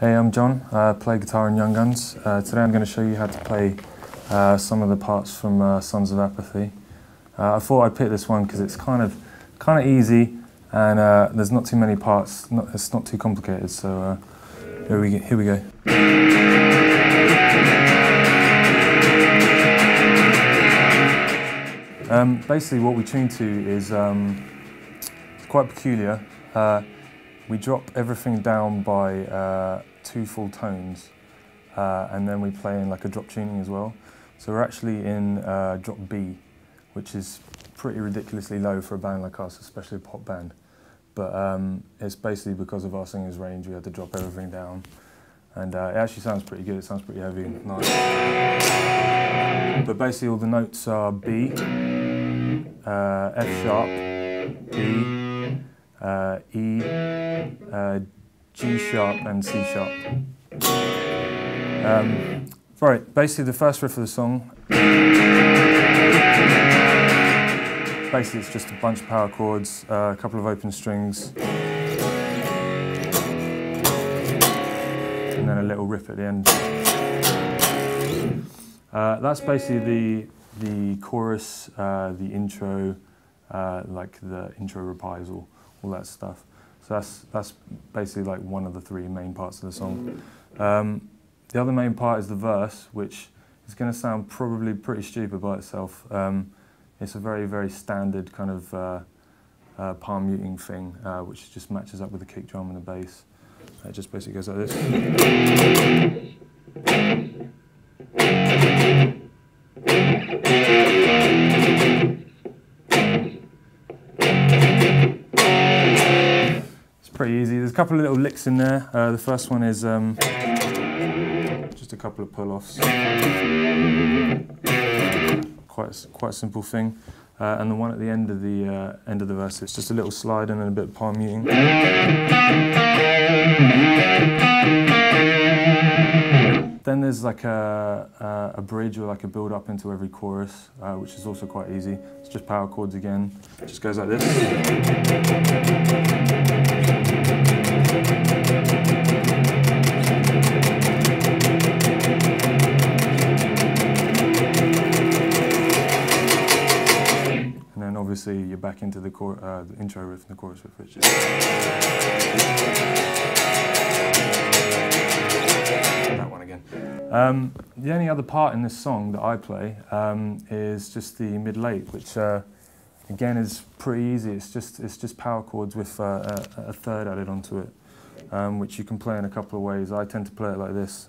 Hey, I'm John. I play guitar in Young Guns. Uh, today I'm going to show you how to play uh, some of the parts from uh, Sons of Apathy. Uh, I thought I'd pick this one because it's kind of kind of easy and uh, there's not too many parts. Not, it's not too complicated. So uh, here we here we go. Um, basically, what we tune to is um, quite peculiar. We drop everything down by uh, two full tones, uh, and then we play in like a drop tuning as well. So we're actually in uh, drop B, which is pretty ridiculously low for a band like us, especially a pop band. But um, it's basically because of our singer's range, we had to drop everything down. And uh, it actually sounds pretty good, it sounds pretty heavy and nice. But basically all the notes are B, uh, F sharp, B, uh, E, uh, G sharp and C sharp. Um, right, basically the first riff of the song, basically it's just a bunch of power chords, uh, a couple of open strings, and then a little riff at the end. Uh, that's basically the the chorus, uh, the intro, uh, like the intro reprisal, all that stuff. So that's that's basically like one of the three main parts of the song. Um, the other main part is the verse, which is going to sound probably pretty stupid by itself. Um, it's a very very standard kind of uh, uh, palm muting thing, uh, which just matches up with the kick drum and the bass. It just basically goes like this. Pretty easy. There's a couple of little licks in there. Uh, the first one is um, just a couple of pull-offs. Quite quite simple thing. Uh, and the one at the end of the uh, end of the verse, it's just a little slide and a bit of palm muting. Then there's like a, a, a, bridge or like a build up into every chorus, uh, which is also quite easy. It's just power chords again. It just goes like this. And then obviously you're back into the, uh, the intro riff and the chorus riff, which is that one again. Um, the only other part in this song that I play um, is just the eight, which uh, again is pretty easy. It's just it's just power chords with uh, a, a, third added onto it, um, which you can play in a couple of ways. I tend to play it like this.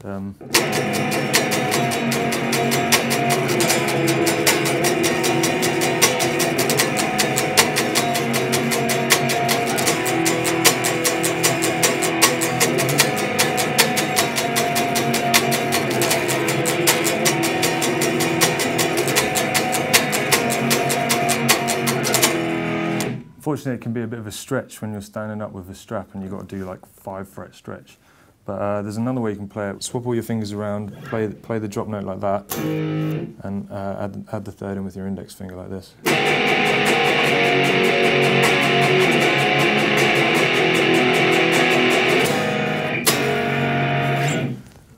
Unfortunately, it can be a bit of a stretch when you're standing up with a strap and you've got to do like five fret stretch. But uh, there's another way you can play it. Swap all your fingers around, play, play the drop note like that, and uh, add, add the third in with your index finger like this.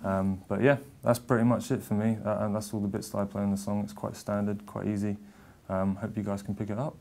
Um, but yeah, that's pretty much it for me. Uh, and that's all the bits that I play in the song. It's quite standard, quite easy. Um, hope you guys can pick it up.